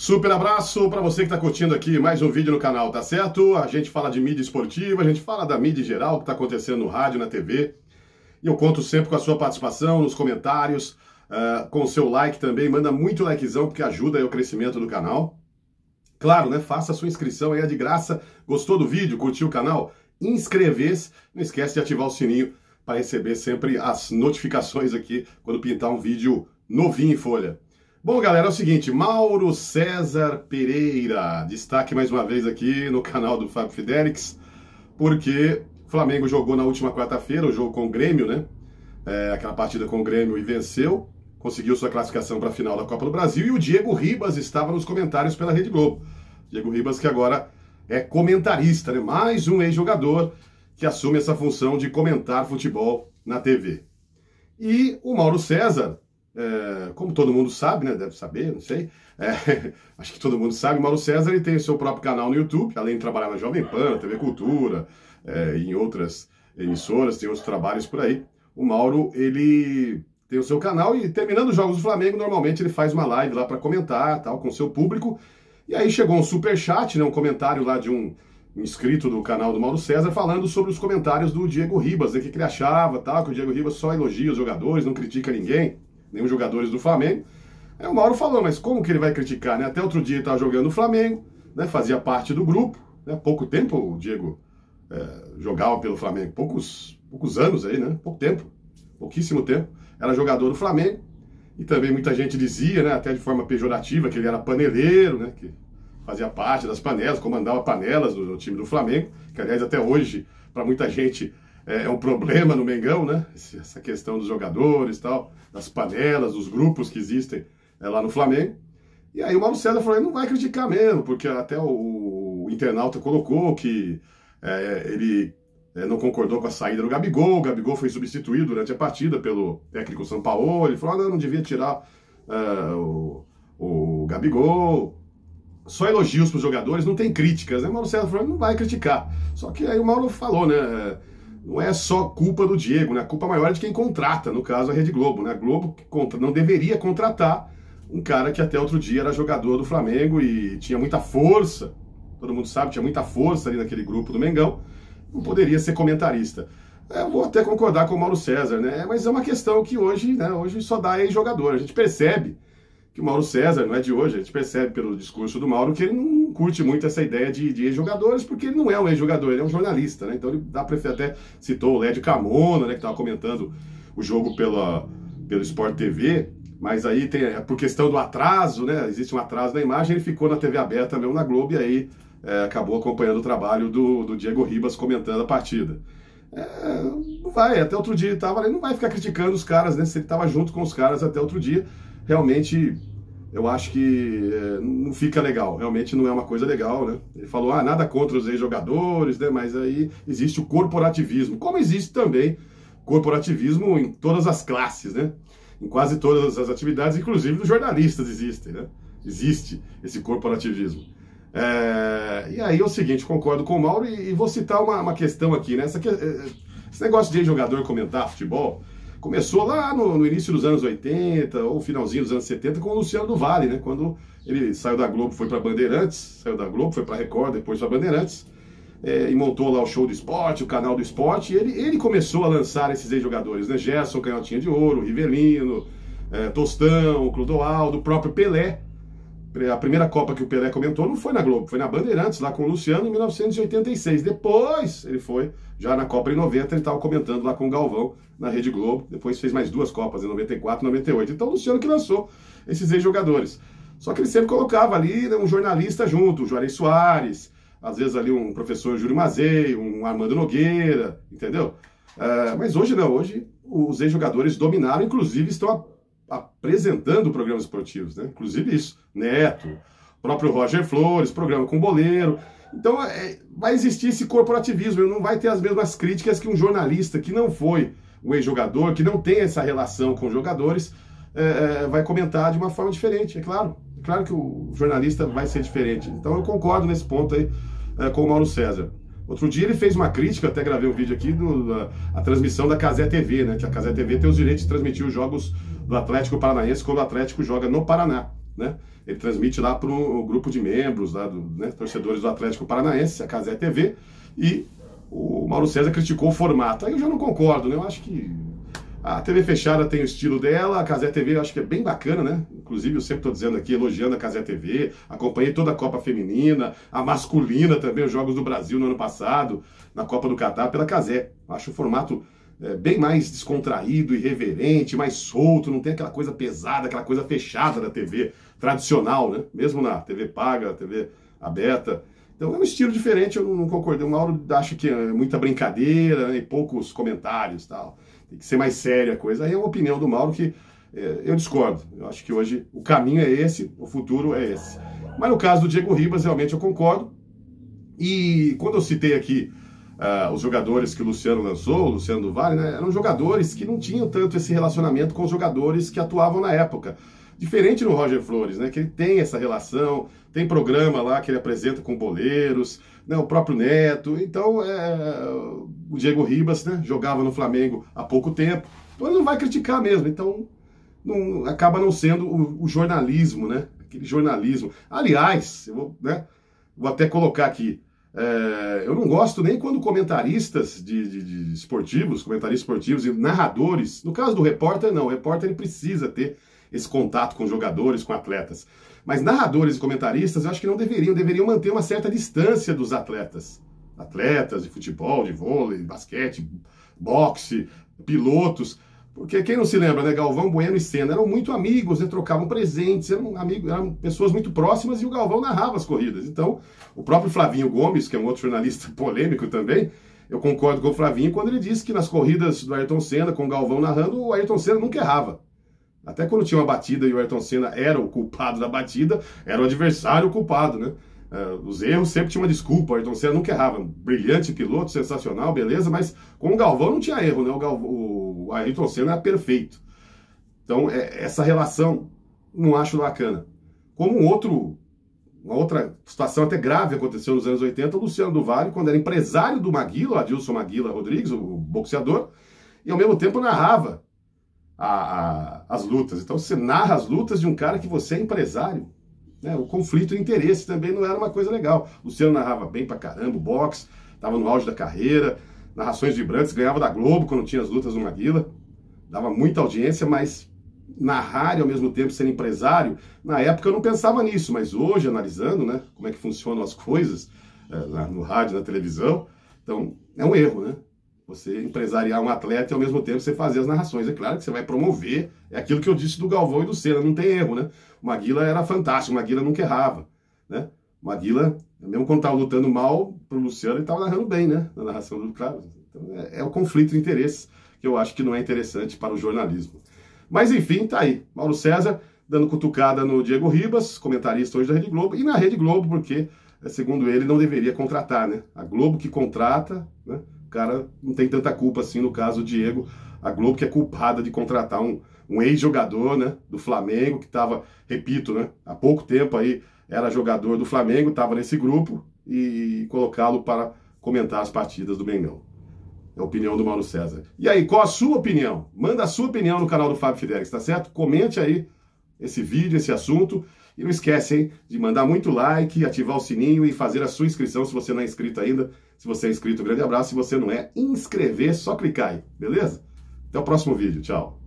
Super abraço para você que está curtindo aqui mais um vídeo no canal, tá certo? A gente fala de mídia esportiva, a gente fala da mídia geral que está acontecendo no rádio, na TV. E eu conto sempre com a sua participação nos comentários, uh, com o seu like também. Manda muito likezão porque ajuda aí o crescimento do canal. Claro, né? Faça a sua inscrição aí, é de graça. Gostou do vídeo? Curtiu o canal? Inscrever-se. Não esquece de ativar o sininho para receber sempre as notificações aqui quando pintar um vídeo novinho em folha. Bom, galera, é o seguinte, Mauro César Pereira, destaque mais uma vez aqui no canal do Fábio Fidelix, porque o Flamengo jogou na última quarta-feira, o jogo com o Grêmio, né? É, aquela partida com o Grêmio e venceu, conseguiu sua classificação para a final da Copa do Brasil, e o Diego Ribas estava nos comentários pela Rede Globo. Diego Ribas que agora é comentarista, né? Mais um ex-jogador que assume essa função de comentar futebol na TV. E o Mauro César, é, como todo mundo sabe, né? Deve saber, não sei. É, acho que todo mundo sabe. Mauro César ele tem o seu próprio canal no YouTube, além de trabalhar na Jovem Pan, TV Cultura, é, em outras emissoras, tem outros trabalhos por aí. O Mauro, ele tem o seu canal e terminando os jogos do Flamengo, normalmente ele faz uma live lá para comentar, tal, com o seu público. E aí chegou um super chat, né, um comentário lá de um inscrito do canal do Mauro César falando sobre os comentários do Diego Ribas, né, que ele achava, tal, que o Diego Ribas só elogia os jogadores, não critica ninguém nenhum jogadores do Flamengo. Aí o Mauro falou, mas como que ele vai criticar, né? Até outro dia ele estava jogando no Flamengo, né? Fazia parte do grupo, né? Pouco tempo o Diego é, jogava pelo Flamengo, poucos, poucos anos aí, né? Pouco tempo, pouquíssimo tempo. Era jogador do Flamengo e também muita gente dizia, né? Até de forma pejorativa, que ele era paneleiro, né? Que fazia parte das panelas, comandava panelas do time do Flamengo, que aliás até hoje, para muita gente, é, é um problema no Mengão, né? Essa questão dos jogadores tal, das panelas, dos grupos que existem é, lá no Flamengo. E aí o Mauro César falou, não vai criticar mesmo, porque até o, o internauta colocou que é, ele é, não concordou com a saída do Gabigol, o Gabigol foi substituído durante a partida pelo técnico São Paulo, ele falou, ah, não, não devia tirar uh, o, o Gabigol, só elogios para os jogadores, não tem críticas, né? O Mauro César falou, não vai criticar. Só que aí o Mauro falou, né? Não é só culpa do Diego, né? A culpa maior é de quem contrata, no caso a Rede Globo, né? A Globo não deveria contratar um cara que até outro dia era jogador do Flamengo e tinha muita força, todo mundo sabe, tinha muita força ali naquele grupo do Mengão, não poderia ser comentarista. É, eu vou até concordar com o Mauro César, né? Mas é uma questão que hoje, né, hoje só dá em jogador. A gente percebe que o Mauro César, não é de hoje, a gente percebe pelo discurso do Mauro que ele não curte muito essa ideia de, de ex-jogadores, porque ele não é um ex-jogador, ele é um jornalista, né? Então ele dá pra, até citou o Led Camona, né, que estava comentando o jogo pela, pelo Sport TV, mas aí tem, é por questão do atraso, né? Existe um atraso na imagem, ele ficou na TV aberta mesmo na Globo e aí é, acabou acompanhando o trabalho do, do Diego Ribas comentando a partida. É, não vai, até outro dia ele tava, ele não vai ficar criticando os caras, né? Se ele estava junto com os caras até outro dia, realmente eu acho que é, não fica legal, realmente não é uma coisa legal, né? Ele falou, ah, nada contra os ex-jogadores, né? Mas aí existe o corporativismo, como existe também corporativismo em todas as classes, né? Em quase todas as atividades, inclusive dos jornalistas existem, né? Existe esse corporativismo. É, e aí é o seguinte, concordo com o Mauro e, e vou citar uma, uma, questão aqui, né? Essa, é, esse negócio de jogador comentar futebol, Começou lá no, no, início dos anos 80 ou finalzinho dos anos 70 com o Luciano do Vale, né? Quando ele saiu da Globo, foi para Bandeirantes, saiu da Globo, foi para Record, depois para Bandeirantes, é, e montou lá o show do esporte, o canal do esporte, e ele, ele começou a lançar esses ex-jogadores, né? Gerson, Canhotinha de Ouro, Rivelino, é, Tostão, Clodoaldo, o próprio Pelé, a primeira Copa que o Pelé comentou não foi na Globo, foi na Bandeirantes, lá com o Luciano, em 1986. Depois ele foi, já na Copa em 90, ele estava comentando lá com o Galvão, na Rede Globo. Depois fez mais duas Copas, em 94 e 98. Então o Luciano que lançou esses ex-jogadores. Só que ele sempre colocava ali né, um jornalista junto, o Juarez Soares, às vezes ali um professor Júlio Mazei, um Armando Nogueira, entendeu? Uh, mas hoje não, hoje os ex-jogadores dominaram, inclusive estão apresentando programas esportivos, né? Inclusive isso, Neto, próprio Roger Flores, programa com boleiro. Então é, vai existir esse corporativismo, não vai ter as mesmas críticas que um jornalista que não foi um ex-jogador, que não tem essa relação com jogadores, é, é, vai comentar de uma forma diferente, é claro. É claro que o jornalista vai ser diferente. Então eu concordo nesse ponto aí é, com o Mauro César. Outro dia ele fez uma crítica, até gravei um vídeo aqui, do, da, a transmissão da Casé TV, né? Que a Casé TV tem os direitos de transmitir os jogos do Atlético Paranaense quando o Atlético joga no Paraná. né? Ele transmite lá para um grupo de membros, lá do, né, torcedores do Atlético Paranaense, a Casé TV, e o Mauro César criticou o formato. Aí eu já não concordo, né? Eu acho que a TV fechada tem o estilo dela, a Casé TV eu acho que é bem bacana, né? Inclusive eu sempre estou dizendo aqui, elogiando a Casé TV, acompanhei toda a Copa Feminina, a masculina também, os Jogos do Brasil no ano passado, na Copa do Catar, pela Casé. Acho o formato é, bem mais descontraído, irreverente, mais solto, não tem aquela coisa pesada, aquela coisa fechada da TV tradicional, né? Mesmo na TV paga, TV aberta. Então é um estilo diferente, eu não concordei. O Mauro acha que é muita brincadeira né, e poucos comentários tal. Tem que ser mais séria a coisa. Aí é uma opinião do Mauro que é, eu discordo. Eu acho que hoje o caminho é esse, o futuro é esse. Mas no caso do Diego Ribas, realmente eu concordo. E quando eu citei aqui uh, os jogadores que o Luciano lançou, o Luciano do Vale, né, eram jogadores que não tinham tanto esse relacionamento com os jogadores que atuavam na época. Diferente no Roger Flores, né, que ele tem essa relação, tem programa lá que ele apresenta com boleiros, né, o próprio Neto. Então, é, o Diego Ribas né, jogava no Flamengo há pouco tempo, então ele não vai criticar mesmo. Então, não, acaba não sendo o, o, jornalismo, né? Aquele jornalismo. Aliás, eu vou, né, vou até colocar aqui. É, eu não gosto nem quando comentaristas de, de, de, esportivos, comentaristas esportivos e narradores, no caso do repórter, não, o repórter ele precisa ter esse contato com jogadores, com atletas. Mas narradores e comentaristas, eu acho que não deveriam, deveriam manter uma certa distância dos atletas. Atletas de futebol, de vôlei, basquete, boxe, pilotos. Porque quem não se lembra, né? Galvão, Bueno e Senna eram muito amigos, né? trocavam presentes, eram, amigos, eram pessoas muito próximas e o Galvão narrava as corridas. Então, o próprio Flavinho Gomes, que é um outro jornalista polêmico também, eu concordo com o Flavinho quando ele disse que nas corridas do Ayrton Senna, com o Galvão narrando, o Ayrton Senna nunca errava. Até quando tinha uma batida e o Ayrton Senna era o culpado da batida, era o adversário o culpado, né? Uh, os erros sempre tinha uma desculpa, o Ayrton Senna nunca errava. Brilhante piloto, sensacional, beleza, mas com o Galvão não tinha erro, né? O, Galvão, o Ayrton Senna era perfeito. Então, é, essa relação não acho bacana. Como um outro, uma outra situação até grave aconteceu nos anos 80, o Luciano do Vale, quando era empresário do Maguila, Adilson Maguila Rodrigues, o boxeador, e ao mesmo tempo narrava a, a, as lutas. Então você narra as lutas de um cara que você é empresário. Né? O conflito de interesse também não era uma coisa legal. Luciano narrava bem pra caramba, o boxe, estava no auge da carreira, narrações vibrantes, ganhava da Globo quando tinha as lutas no Maguila, dava muita audiência, mas narrar e ao mesmo tempo ser empresário, na época eu não pensava nisso, mas hoje, analisando né, como é que funcionam as coisas é, no rádio, na televisão, então é um erro, né? Você empresariar um atleta e ao mesmo tempo você fazer as narrações. É claro que você vai promover. É aquilo que eu disse do Galvão e do Senna, não tem erro, né? O Maguila era fantástico, o Maguila nunca errava, né? O Maguila, mesmo quando estava lutando mal pro Luciano, ele estava narrando bem, né? Na narração do claro. Então, é, é o conflito de interesses que eu acho que não é interessante para o jornalismo. Mas enfim, tá aí. Mauro César dando cutucada no Diego Ribas, comentarista hoje da Rede Globo, e na Rede Globo, porque, segundo ele, não deveria contratar, né? A Globo que contrata, né? O cara não tem tanta culpa assim, no caso, o Diego, a Globo que é culpada de contratar um, um ex-jogador, né, do Flamengo, que estava, repito, né, há pouco tempo aí era jogador do Flamengo, estava nesse grupo, e colocá-lo para comentar as partidas do Mengão. É a opinião do Mauro César. E aí, qual a sua opinião? Manda a sua opinião no canal do Fábio Fidelix, tá certo? Comente aí esse vídeo, esse assunto. E não esquece, hein, de mandar muito like, ativar o sininho e fazer a sua inscrição se você não é inscrito ainda. Se você é inscrito, um grande abraço. Se você não é, inscrever, só clicar aí, beleza? Até o próximo vídeo. Tchau.